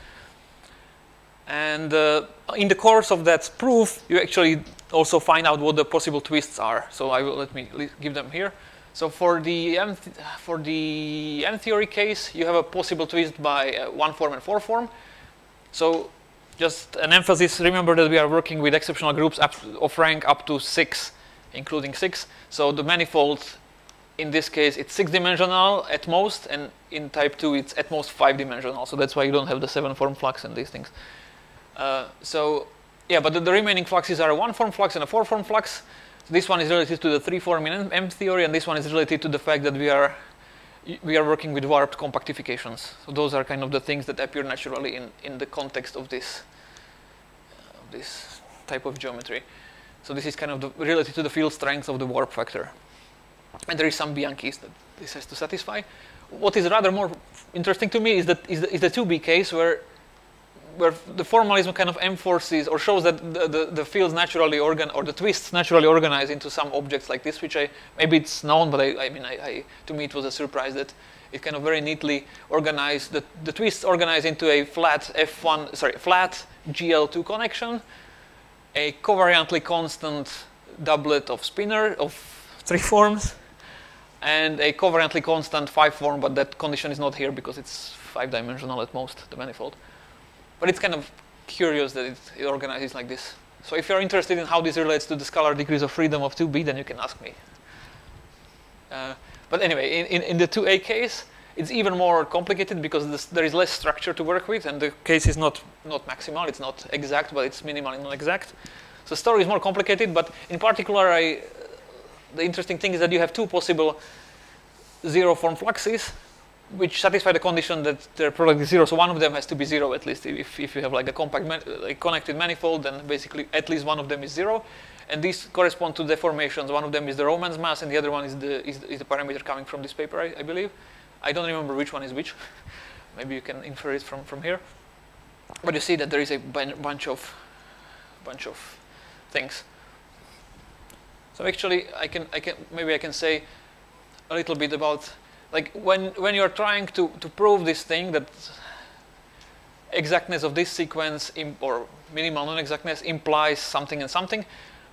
And uh, in the course of that proof, you actually also find out what the possible twists are. So I will let me give them here. So for the M for the M theory case, you have a possible twist by uh, one form and four form. So just an emphasis. Remember that we are working with exceptional groups of rank up to six, including six. So the manifold, in this case, it's six-dimensional at most, and in type two, it's at most five-dimensional. So that's why you don't have the seven-form flux and these things. Uh, so yeah, but the, the remaining fluxes are a one-form flux and a four-form flux. This one is related to the three-form in M theory, and this one is related to the fact that we are we are working with warped compactifications. So those are kind of the things that appear naturally in, in the context of this uh, this type of geometry. So this is kind of the, related to the field strength of the warp factor. And there is some Bianchis that this has to satisfy. What is rather more interesting to me is that is the, is the 2B case where where the formalism kind of enforces or shows that the, the, the, fields naturally organ or the twists naturally organize into some objects like this, which I maybe it's known, but I, I mean, I, I, to me it was a surprise that it kind of very neatly organized the, the twists organize into a flat F1, sorry, flat GL2 connection, a covariantly constant doublet of spinor of three forms, and a covariantly constant five form, but that condition is not here because it's five dimensional at most, the manifold. But it's kind of curious that it, it organizes like this. So if you're interested in how this relates to the scalar degrees of freedom of 2b, then you can ask me. Uh, but anyway, in, in, in, the 2a case, it's even more complicated because this, there is less structure to work with, and the case is not, not maximal, it's not exact, but it's minimal and non-exact. So the story is more complicated, but in particular, I, the interesting thing is that you have two possible zero-form fluxes, which satisfy the condition that their product is zero. So one of them has to be zero at least. If, if you have like a compact man, like connected manifold, then basically at least one of them is zero. And these correspond to deformations. One of them is the Romans mass, and the other one is the is, is the parameter coming from this paper, I, I, believe. I don't remember which one is which. Maybe you can infer it from from here. But you see that there is a bunch of bunch of things. So actually, I can I can maybe I can say a little bit about like when when you're trying to to prove this thing that exactness of this sequence or minimal non-exactness implies something and something.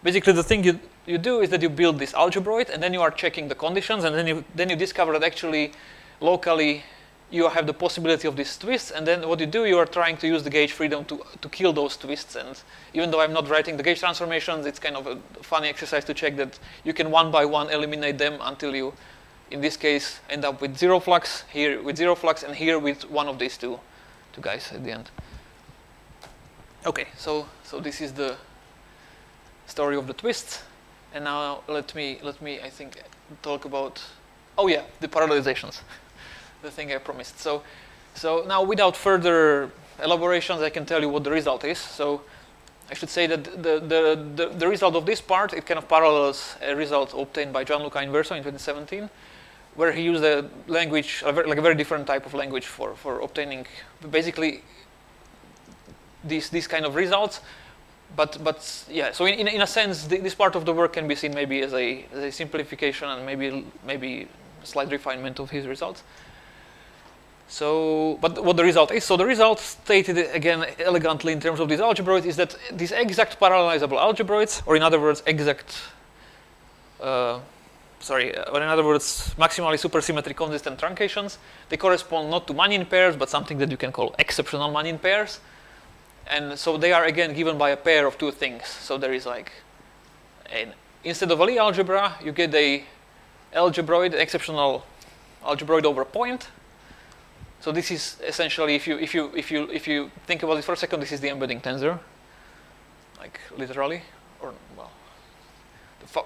Basically, the thing you you do is that you build this algebroid, and then you are checking the conditions, and then you then you discover that actually locally you have the possibility of these twists, and then what you do, you are trying to use the gauge freedom to, to kill those twists. And even though I'm not writing the gauge transformations, it's kind of a funny exercise to check that you can one by one eliminate them until you, in this case, end up with zero flux, here with zero flux, and here with one of these two, two guys at the end. Okay, so so this is the story of the twist, and now let me let me I think talk about oh yeah the parallelizations the thing I promised. So, so now without further elaborations, I can tell you what the result is. So I should say that the, the, the, the result of this part, it kind of parallels a result obtained by Gianluca Inverso in 2017, where he used a language, a very, like a very different type of language for, for obtaining basically these, these kind of results. But, but yeah, so in, in a sense, this part of the work can be seen maybe as a, as a simplification and maybe, maybe slight refinement of his results. So, but what the result is, so the result stated again elegantly in terms of these algebroids is that these exact parallelizable algebroids, or in other words, exact, uh, sorry, or in other words, maximally supersymmetric consistent truncations, they correspond not to Manin pairs, but something that you can call exceptional Manin pairs. And so they are again given by a pair of two things. So there is like, an, instead of a Lie algebra, you get a algebroid, exceptional algebroid over a point, so this is essentially, if you if you if you if you think about it for a second, this is the embedding tensor, like literally,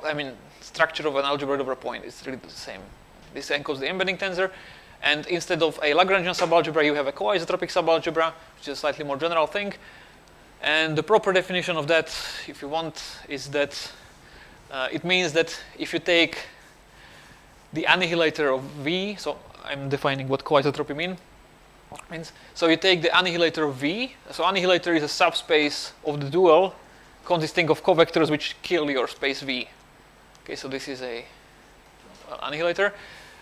I mean, structure of an algebra over a point is really the same. This encodes the embedding tensor, and instead of a Lagrangian subalgebra, you have a coisotropic subalgebra, which is a slightly more general thing. And the proper definition of that, if you want, is that uh, it means that if you take the annihilator of V, so I'm defining what coisotropy mean, means. So you take the annihilator of V. So annihilator is a subspace of the dual consisting of covectors which kill your space V. Okay, so this is a uh, annihilator.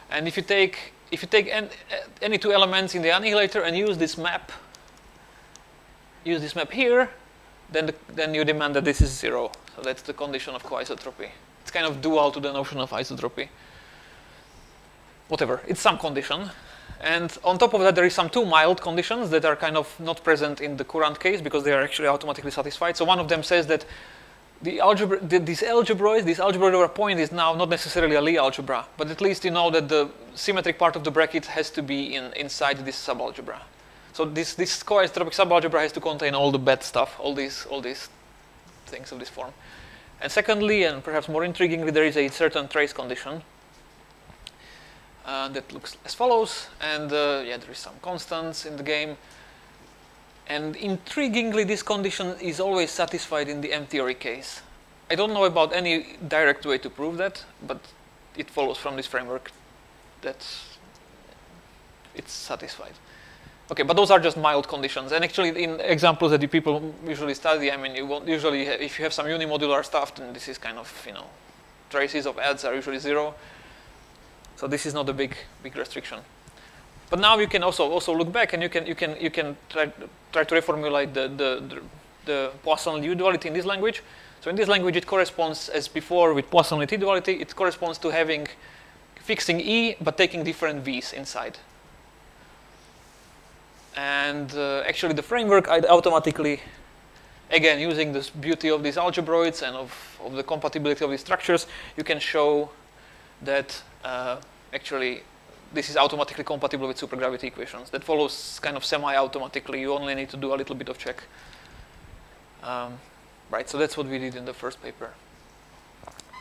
And if you take if you take an, any two elements in the annihilator and use this map, use this map here, then the, then you demand that this is zero. So that's the condition of coisotropy. It's kind of dual to the notion of isotropy whatever, it's some condition. And on top of that, there is some two mild conditions that are kind of not present in the Courant case because they are actually automatically satisfied. So one of them says that the algebra, the, this algebroid over a point is now not necessarily a Lie algebra, but at least you know that the symmetric part of the bracket has to be in, inside this subalgebra. So this, this coisotropic subalgebra has to contain all the bad stuff, all these, all these things of this form. And secondly, and perhaps more intriguingly, there is a certain trace condition that looks as follows. And uh, yeah, there is some constants in the game. And intriguingly, this condition is always satisfied in the M-theory case. I don't know about any direct way to prove that, but it follows from this framework that it's satisfied. Okay, but those are just mild conditions. And actually, in examples that people usually study, I mean, you won't usually, if you have some unimodular stuff, then this is kind of, you know, traces of ads are usually zero. So this is not a big big restriction. But now you can also also look back and you can you can you can try try to reformulate the the, the, the Poisson-Lie duality in this language. So in this language it corresponds as before with Poisson-Lie duality. It corresponds to having fixing E but taking different V's inside. And uh, actually the framework I'd automatically again using this beauty of these algebroids and of, of the compatibility of these structures you can show that actually this is automatically compatible with supergravity equations. That follows kind of semi-automatically. You only need to do a little bit of check. Um, right, so that's what we did in the first paper.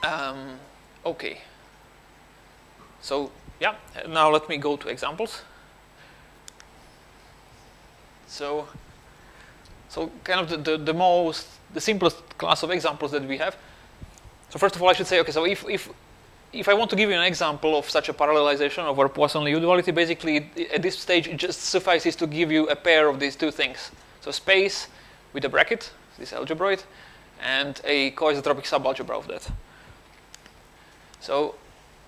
Um, okay. So yeah, now let me go to examples. So, so kind of the, the, the most, the simplest class of examples that we have. So first of all, I should say, okay, so if, if if I want to give you an example of such a parallelization our Poisson-Lie duality, basically at this stage it just suffices to give you a pair of these two things. So space with a bracket, this algebroid, and a coisotropic subalgebra of that. So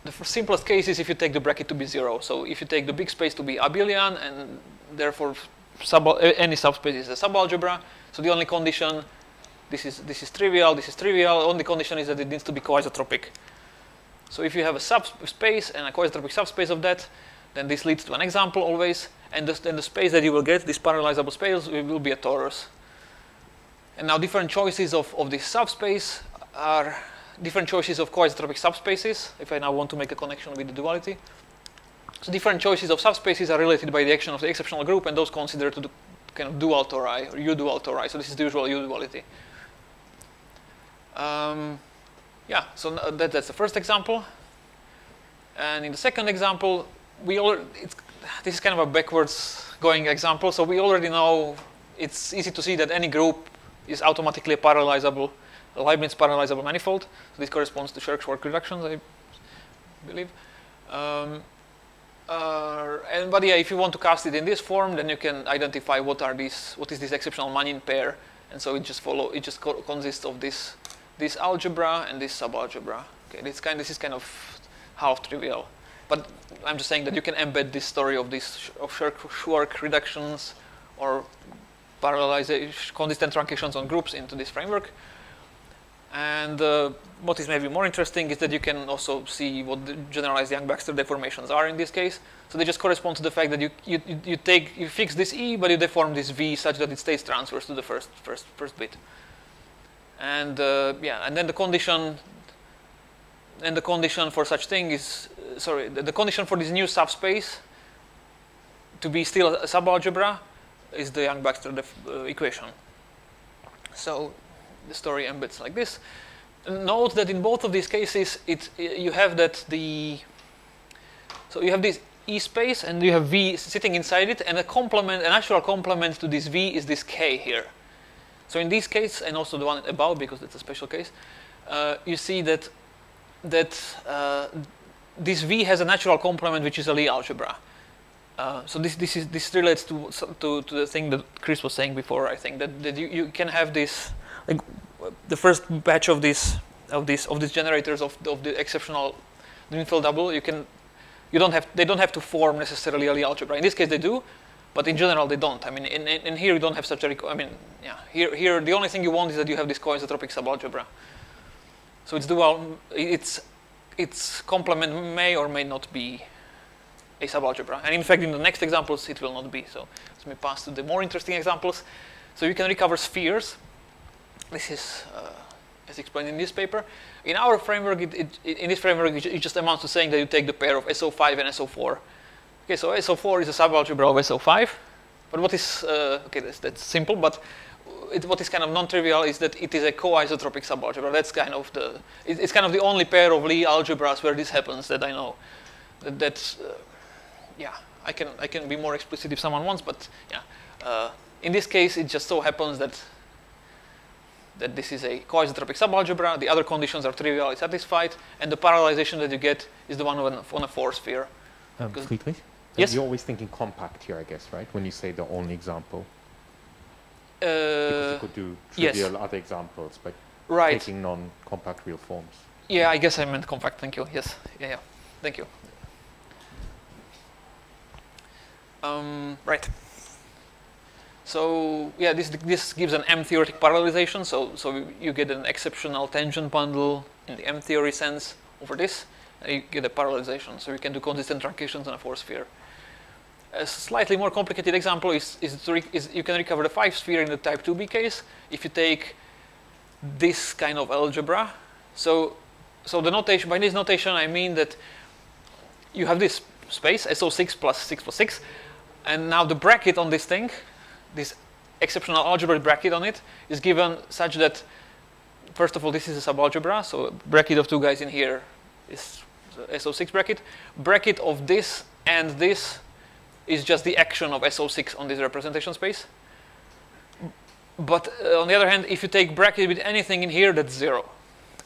the simplest case is if you take the bracket to be zero. So if you take the big space to be abelian, and therefore sub any subspace is a subalgebra. So the only condition, this is this is trivial, this is trivial. Only condition is that it needs to be coisotropic. So if you have a subspace and a coisotropic subspace of that, then this leads to an example always, and the, then the space that you will get, this parallelizable space, will be a torus. And now different choices of, of this subspace are different choices of coisotropic subspaces, if I now want to make a connection with the duality. So different choices of subspaces are related by the action of the exceptional group, and those considered to the kind of dual tori or U-dual tori. So this is the usual U-duality. Um, yeah, so that, that's the first example. And in the second example, we it's, this is kind of a backwards going example. So we already know it's easy to see that any group is automatically a parallelizable, a Leibniz parallelizable manifold. So this corresponds to Scherk-Schwarz reductions, I believe. Um, uh, and but yeah, if you want to cast it in this form, then you can identify what are these, what is this exceptional Manin pair, and so it just follow, it just co consists of this, this algebra and this subalgebra. Okay, this kind, this is kind of half trivial, but I'm just saying that you can embed this story of these of Schwarz reductions or parallelization, consistent truncations on groups into this framework. And uh, what is maybe more interesting is that you can also see what the generalized Yang-Baxter deformations are in this case. So they just correspond to the fact that you, you, you- you take you fix this E, but you deform this V such that it stays transverse to the first first first bit. And uh, yeah, and then the condition and the condition for such thing is uh, sorry the, the condition for this new subspace to be still a subalgebra is the Yang-Baxter uh, equation. So the story embeds like this. Note that in both of these cases, it you have that the so you have this E space and you have V sitting inside it, and a complement, a natural complement to this V is this K here. So in this case, and also the one above, because it's a special case, uh, you see that that uh, this V has a natural complement which is a Lie algebra. Uh, so this this is this relates to, to to the thing that Chris was saying before. I think that, that you, you can have this like the first batch of this of this of these generators of of the exceptional Drinfeld double. You can you don't have they don't have to form necessarily a Lie algebra. In this case, they do, but in general they don't. I mean, in, in, here you don't have such a, I mean, yeah, here here the only thing you want is that you have this coisotropic subalgebra. So it's dual. Its its complement may or may not be a subalgebra. And in fact, in the next examples, it will not be. So let me pass to the more interesting examples. So you can recover spheres. This is uh, as explained in this paper. In our framework, it, it, it- in this framework, it just amounts to saying that you take the pair of SO5 and SO4. Okay, so SO4 is a subalgebra of SO5. But what is, uh, okay, that's, that's simple, but it, what is kind of non-trivial is that it is a co-isotropic subalgebra. That's kind of the, it, it's kind of the only pair of Lie algebras where this happens that I know. That, that's, uh, yeah, I can, I can be more explicit if someone wants, but yeah. Uh, in this case, it just so happens that that this is a co-isotropic subalgebra, the other conditions are trivially satisfied, and the parallelization that you get is the one on a, on a four sphere. Um, Fridrich? Yes? You're always thinking compact here, I guess, right? When you say the only example. Because you Uh, could do yes. trivial other examples by right. taking non-compact real forms. Yeah, I guess I meant compact. Thank you. Yes. Yeah, yeah. Thank you. Um, right. So yeah, this this gives an M theoretic parallelization. So so you get an exceptional tangent bundle in the M theory sense over this, and you get a parallelization. So you can do consistent truncations on a four sphere. A slightly more complicated example is, is, is you can recover the five sphere in the type 2b case if you take this kind of algebra. So so the notation by this notation I mean that you have this space SO6 plus 6 plus 6 and now the bracket on this thing this exceptional algebra bracket on it is given such that first of all this is a subalgebra so bracket of two guys in here is the SO6 bracket bracket of this and this is just the action of SO6 on this representation space but uh, on the other hand if you take bracket with anything in here that's zero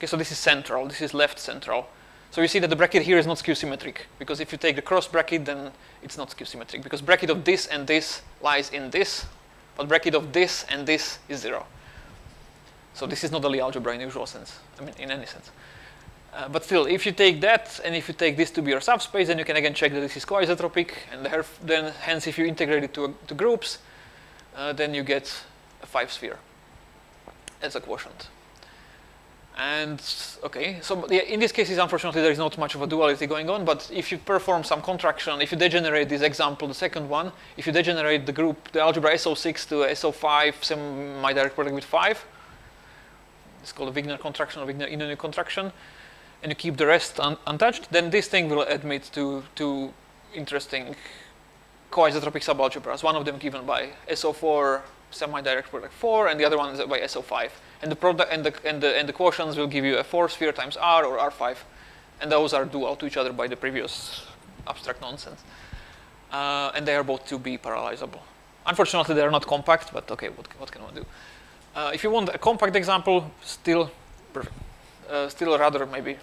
Okay, so this is central, this is left central. So you see that the bracket here is not skew symmetric, because if you take the cross bracket, then it's not skew symmetric, because bracket of this and this lies in this, but bracket of this and this is zero. So this is not a Lie algebra in usual sense, I mean, in any sense. Uh, but still, if you take that and if you take this to be your subspace, then you can again check that this is coisotropic, and then hence if you integrate it to, to groups, uh, then you get a five sphere as a quotient. And okay, so yeah, in these cases, unfortunately, there is not much of a duality going on. But if you perform some contraction, if you degenerate this example, the second one, if you degenerate the group, the algebra SO6 to SO5 semi-direct product with 5, it's called a Wigner contraction or Wigner inner contraction, and you keep the rest un untouched, then this thing will admit to two interesting coisotropic subalgebras. One of them given by SO4 semi-direct product 4, and the other one is by SO5. And the product and the and the and the quotients will give you a 4 sphere times R or R5, and those are dual to each other by the previous abstract nonsense. Uh, and they are both 2B parallelizable. Unfortunately, they are not compact, but okay, what, what can one do? Uh, if you want a compact example, still, uh, still rather maybe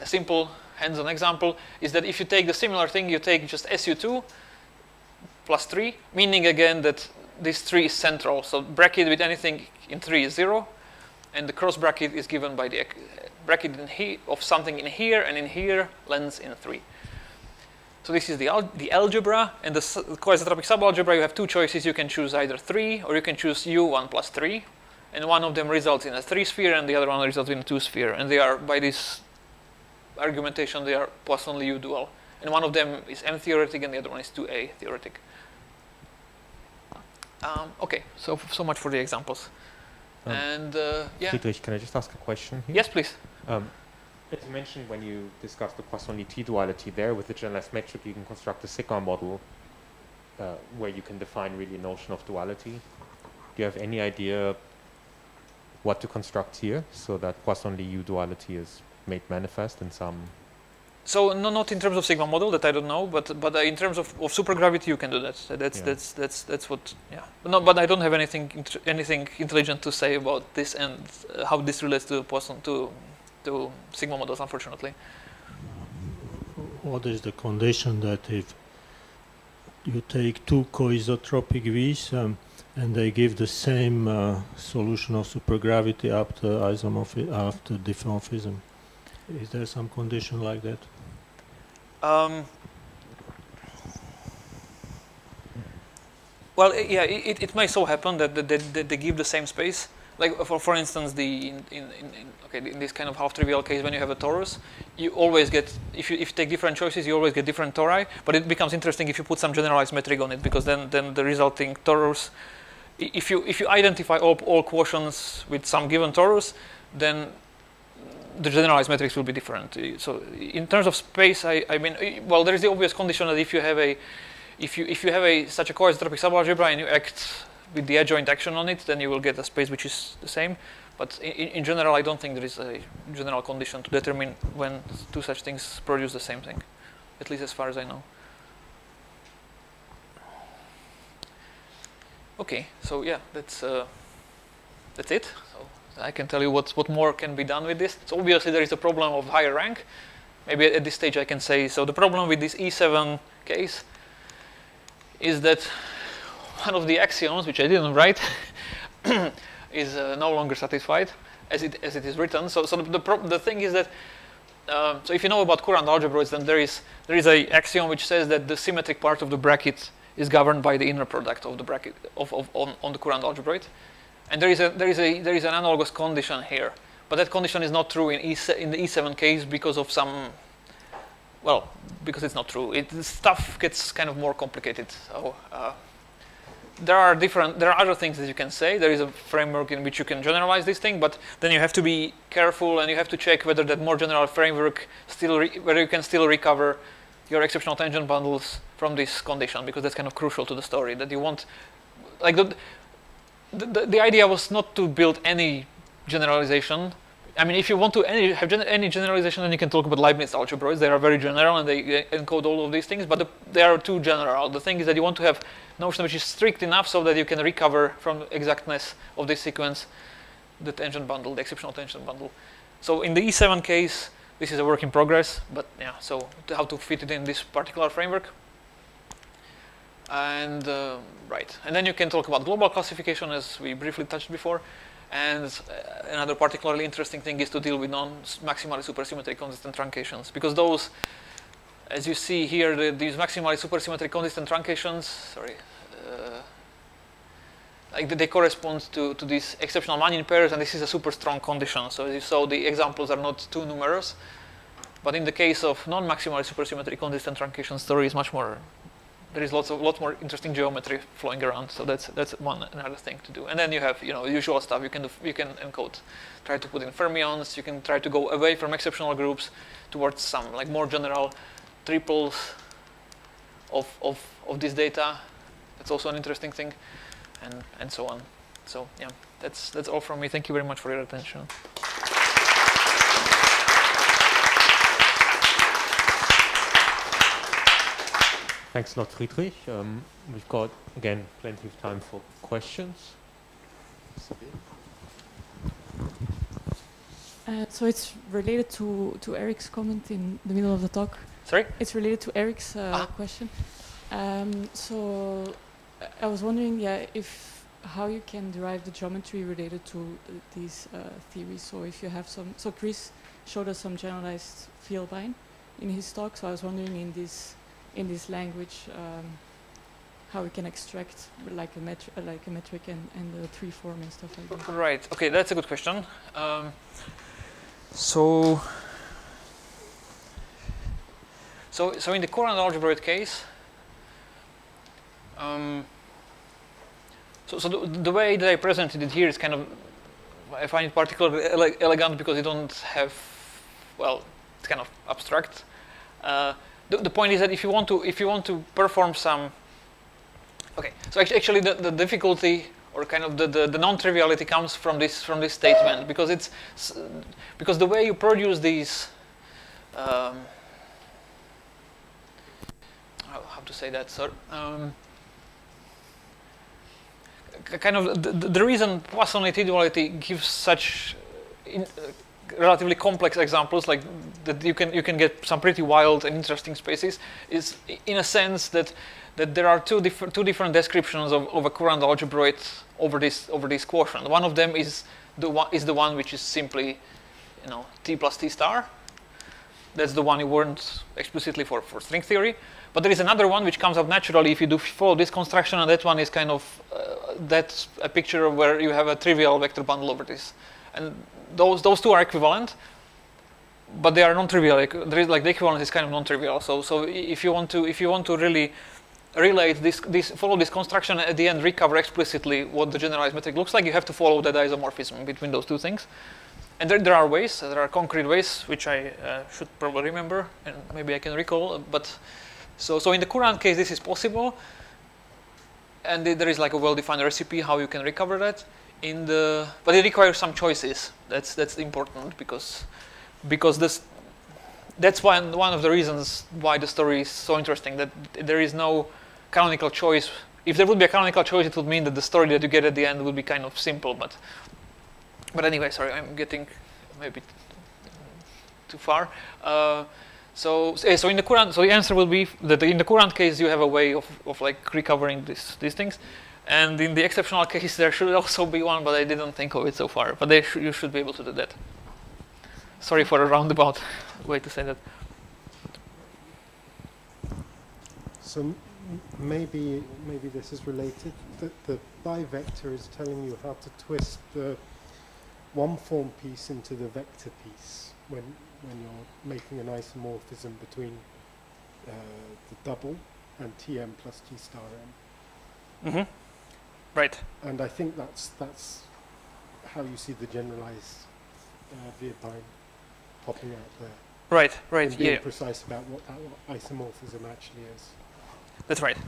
a simple hands-on example is that if you take the similar thing, you take just SU2 plus 3, meaning again that this 3 is central. So bracket with anything in 3 is 0, and the cross bracket is given by the bracket in of something in here, and in here lens in 3. So this is the, al the algebra, and the coisotropic subalgebra, you have two choices. You can choose either 3, or you can choose u1 plus 3, and one of them results in a 3 sphere, and the other one results in a 2 sphere. And they are, by this argumentation, they are Poisson Lie dual. And one of them is M theoretic, and the other one is 2A theoretic. Um, okay, so so much for the examples. Um, and uh, yeah. Fridrich, can I just ask a question here? Yes, please. Um, as you mentioned when you discussed the Poisson-Lie duality there, with the generalized metric, you can construct a sigma model uh, where you can define really a notion of duality. Do you have any idea what to construct here so that Poisson-Lie duality is made manifest in some so no, not in terms of sigma model that I don't know, but but uh, in terms of, of supergravity you can do that. That's yeah. that's that's that's what yeah. But no, but I don't have anything anything intelligent to say about this and uh, how this relates to Poisson to to sigma models, unfortunately. What is the condition that if you take two coisotropic V's um, and they give the same uh, solution of supergravity after isomorphism, after diffeomorphism? Is there some condition like that? Um, well, yeah, it, it may so happen that, that, they give the same space. Like for for instance, the in, in, in, okay in this kind of half trivial case, when you have a torus, you always get if you if you take different choices, you always get different tori. But it becomes interesting if you put some generalized metric on it, because then then the resulting torus, if you if you identify all all quotients with some given torus, then the generalized metrics will be different. So in terms of space, I, I mean, well, there is the obvious condition that if you have a, if you if you have a such a coisotropic subalgebra and you act with the adjoint action on it, then you will get a space which is the same. But in, in general, I don't think there is a general condition to determine when two such things produce the same thing, at least as far as I know. Okay, so yeah, that's uh, that's it. I can tell you what, what more can be done with this. So obviously there is a problem of higher rank. Maybe at this stage I can say, so the problem with this E7 case is that one of the axioms, which I didn't write, is uh, no longer satisfied as it, as it is written. So, so the, the, the thing is that, um, so if you know about Courant algebroids, then there is, there is a axiom which says that the symmetric part of the bracket is governed by the inner product of the bracket of, of on, on the Courant algebroid. And there is, a, there, is a, there is an analogous condition here. But that condition is not true in, e in the E7 case because of some, well, because it's not true. It, stuff gets kind of more complicated. So uh, there are different, there are other things that you can say. There is a framework in which you can generalize this thing, but then you have to be careful and you have to check whether that more general framework still, whether you can still recover your exceptional tangent bundles from this condition, because that's kind of crucial to the story, that you want, like the, the, the, idea was not to build any generalization. I mean, if you want to any, have gen any generalization, then you can talk about Leibniz algebroids. They are very general and they encode all of these things, but the, they are too general. The thing is that you want to have notion which is strict enough so that you can recover from exactness of this sequence the tangent bundle, the exceptional tangent bundle. So in the E7 case, this is a work in progress, but yeah, so how to fit it in this particular framework. And uh, right, and then you can talk about global classification as we briefly touched before. And uh, another particularly interesting thing is to deal with non-maximally supersymmetric consistent truncations because those, as you see here, the, these maximally supersymmetric consistent truncations, sorry, uh, like they correspond to, to these exceptional Manin pairs, and this is a super strong condition. So as you saw, the examples are not too numerous. But in the case of non-maximally supersymmetric consistent truncation story is much more there is lots of lots more interesting geometry flowing around. So that's that's one another thing to do. And then you have you know usual stuff. You can do, you can encode, try to put in fermions. You can try to go away from exceptional groups towards some like more general triples of of of this data. That's also an interesting thing, and and so on. So yeah, that's that's all from me. Thank you very much for your attention. Thanks a lot, Fridrich. Um, we've got, again, plenty of time for questions. Uh, so it's related to, to Eric's comment in the middle of the talk. Sorry? It's related to Eric's uh, Ah. question. Um, so uh, I was wondering, yeah, if how you can derive the geometry related to uh, these uh, theories. So if you have some, so Chris showed us some generalized field line in his talk. So I was wondering in this in this language um, how we can extract like a metric, like a metric and, and the three form and stuff like that. Right. Okay, that's a good question. Um, so, so, so in the Courant algebraic case, um, so, so the, the way that I presented it here is kind of, I find it particularly ele elegant because you don't have, well, it's kind of abstract. Uh, the, the point is that if you want to, if you want to perform some, okay, so actually the, the difficulty or kind of the, the, the non-triviality comes from this from this statement because it's because the way you produce these um, how, to say that sir um, kind of the, the reason Poisson-Lie duality gives such in, uh, relatively complex examples like that you can you can get some pretty wild and interesting spaces is in a sense that that there are two different two different descriptions of, of a Courant algebroid over this over this quotient. One of them is the one is the one which is simply you know t plus t star. That's the one you weren't explicitly for, for string theory. But there is another one which comes up naturally if you do follow this construction, and that one is kind of uh, that's a picture where you have a trivial vector bundle over this. And those those two are equivalent, but they are non-trivial. Like, like the equivalence is kind of non-trivial. So so if you want to if you want to really relate this, this follow this construction at the end recover explicitly what the generalized metric looks like, you have to follow that isomorphism between those two things. And there, there are ways, there are concrete ways, which I uh, should probably remember, and maybe I can recall. But so, so in the Courant case, this is possible, and there is like a well-defined recipe how you can recover that. In the, but it requires some choices. That's that's important because because this that's one one of the reasons why the story is so interesting. That there is no canonical choice. If there would be a canonical choice, it would mean that the story that you get at the end would be kind of simple. But but anyway, sorry, I'm getting maybe too far. Uh, so so so in the Courant, so the answer will be that in the Courant case you have a way of, of like recovering this, these things. And in the exceptional case, there should also be one, but I didn't think of it so far. But they sh- you should be able to do that. Sorry for a roundabout way to say that. So m- m- maybe maybe this is related. The, the bivector is telling you how to twist the one form piece into the vector piece when when you're making an isomorphism between uh, the double and Tm plus T star m. Mm-hmm. Right. And I think that's that's how you see the generalized uh, Vierbein popping out there. Right. Right. and being Yeah. precise about what that isomorphism actually is. That's right.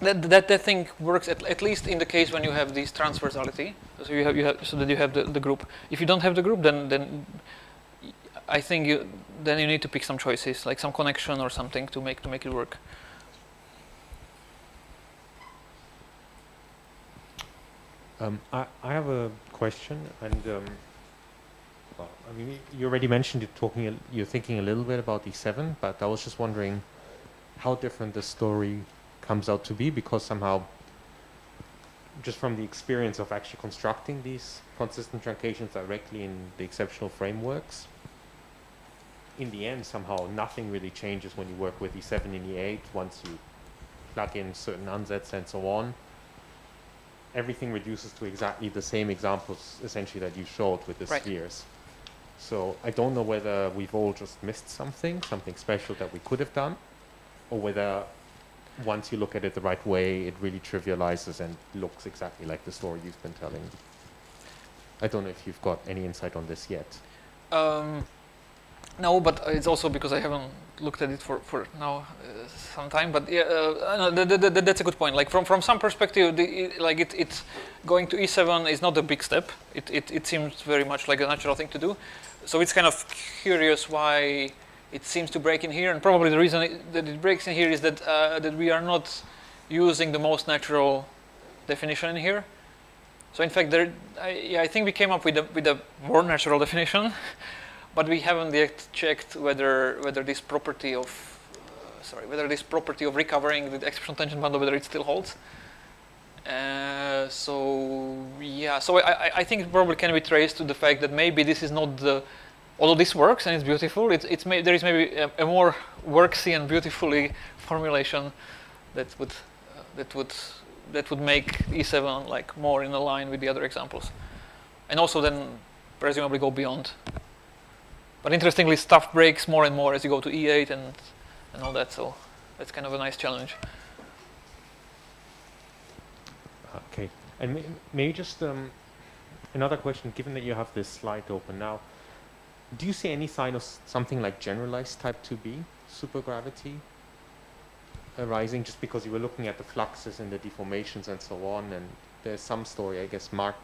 That, that, that thing works at, at least in the case when you have this transversality. So you have, you have so that you have the, the group. If you don't have the group, then then I think you then you need to pick some choices, like some connection or something to make to make it work. Um, I, I have a question, and um, well, I mean, you already mentioned it. Talking, you're thinking a little bit about E7, but I was just wondering how different the story comes out to be, because somehow just from the experience of actually constructing these consistent truncations directly in the exceptional frameworks, in the end, somehow nothing really changes when you work with E7 and E8 once you plug in certain ansatz and so on. Everything reduces to exactly the same examples essentially that you showed with the Right. spheres. So I don't know whether we've all just missed something, something special that we could have done, or whether once you look at it the right way, it really trivializes and looks exactly like the story you've been telling. I don't know if you've got any insight on this yet. Um, no, but it's also because I haven't looked at it for, for now uh, some time. But yeah, uh, th- th- th- that's a good point. Like from, from some perspective, the, like it, it's going to E7 is not a big step. It, it, it seems very much like a natural thing to do. So it's kind of curious why it seems to break in here, and probably the reason it, that it breaks in here is that uh, that we are not using the most natural definition in here. So in fact, there, I, yeah, I think we came up with a, with a more natural definition, but we haven't yet checked whether whether this property of uh, sorry whether this property of recovering the exceptional tangent bundle whether it still holds. Uh, so yeah, so I, I- I think it probably can be traced to the fact that maybe this is not the although this works and it's beautiful, it's, it's may, there is maybe a, a more worksy and beautifully formulation that would uh, that would that would make E7 like more in line with the other examples, and also then presumably go beyond. But interestingly, stuff breaks more and more as you go to E8 and and all that. So that's kind of a nice challenge. Okay, and may- maybe just um, another question, given that you have this slide open now, do you see any sign of something like generalized type 2b supergravity arising just because you were looking at the fluxes and the deformations and so on, and there's some story, I guess Mark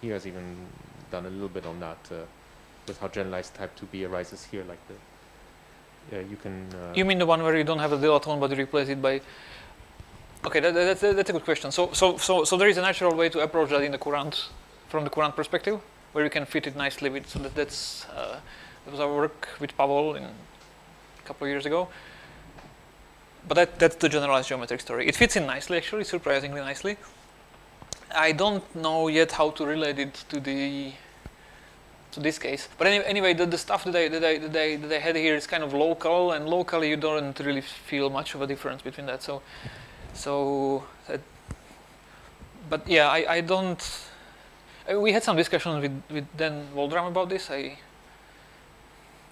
here has even done a little bit on that, uh, with how generalized type 2b arises here, like the, uh, you can... Uh, You mean the one where you don't have a dilaton but you replace it by? Okay, that, that, that's, that's a good question. So, so, so, so there is a natural way to approach that in the Courant, from the Courant perspective, where you can fit it nicely with. So that, that's uh, that was our work with Pavol in a couple of years ago. But that, that's the generalized geometric story. It fits in nicely, actually, surprisingly nicely. I don't know yet how to relate it to the to this case. But any, anyway, the, the stuff that I, that, I, that, I, that I had here is kind of local, and locally you don't really feel much of a difference between that. So, so that, but yeah, I, I don't. uh, We had some discussion with, with Dan Waldram about this. I,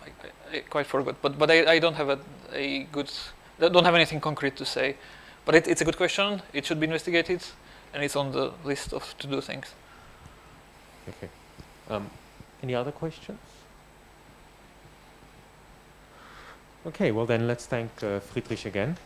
I, I, I quite forgot, but but I, I don't have a, a good, don't have anything concrete to say. But it, it's a good question. It should be investigated, and it's on the list of to do things. Okay. Um, any other questions? Okay, well then let's thank uh, Fridrich again.